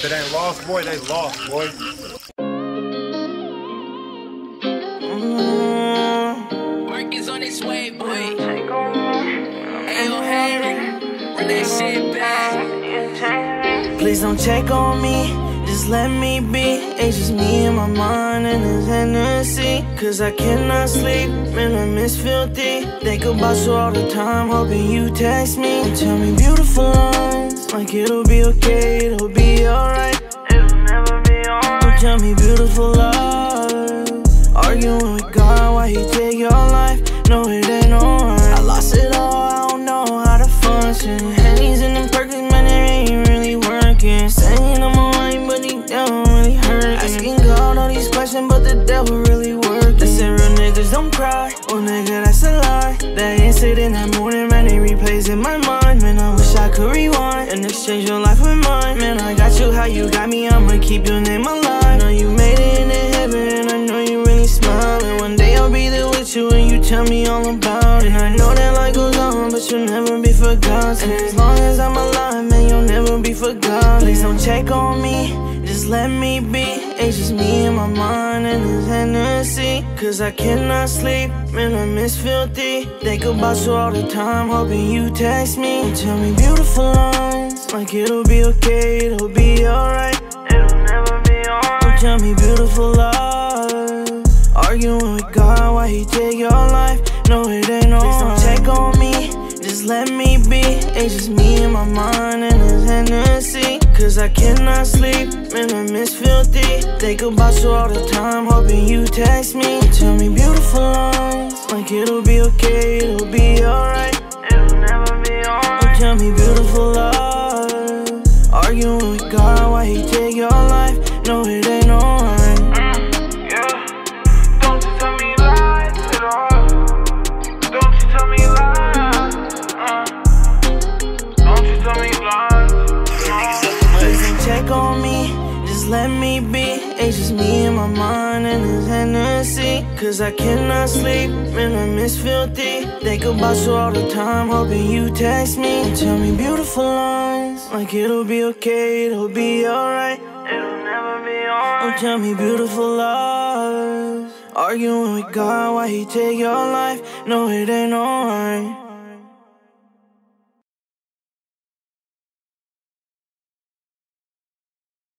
If it ain't lost, boy, they lost, boy. Mm-hmm. Work is on its way, boy. Ayo, Henry, run that shit back. Please don't check on me, just let me be. It's just me and my mind and this Hennessy. Cause I cannot sleep, and I miss filthy. Think about you all the time, hoping you text me. And tell me beautiful lines, like it'll be okay, it'll be Arguing with God, why he take your life? No, it ain't alright. I lost it all, I don't know how to function. Henny's in them perkins, man, it ain't really working. Saying I'm alright, but he don't really hurt. Asking God all these questions, but the devil really working. Say real niggas don't cry, well, nigga, that's a lie. That incident that morning, man, it replays in my mind. Man, I wish I could rewind and exchange your life with mine. Man, I got you how you got me, I'ma keep your tell me all about it. I know that life goes on, but you'll never be forgotten. And as long as I'm alive, man, you'll never be forgotten. Please don't check on me, just let me be. It's just me and my mind and this Hennessy. Cause I cannot sleep, man, I miss filthy. Think about you all the time, hoping you text me. And tell me beautiful lines, like it'll be okay, it'll be alright. It'll never be alright. Don't tell me beautiful love. Arguing with God, why he take your life? No, it ain't alright. Please don't check on me, just let me be. It's just me and my mind and this Hennessy. Cause I cannot sleep, man, I miss filthy. Think about you all the time, hoping you text me. Tell me beautiful lines, like it'll be okay, it'll be alright. It'll never be alright. Tell me beautiful love. Arguing with God, why he take Please on me, just let me be. It's just me and my mind and this Hennessy. Cause I cannot sleep, and I miss filthy. Think about you all the time, hoping you text me. And tell me beautiful lines, like it'll be okay, it'll be alright. It'll never be alright. Don't tell me beautiful lies. Arguing with God, why he take your life? No, it ain't alright.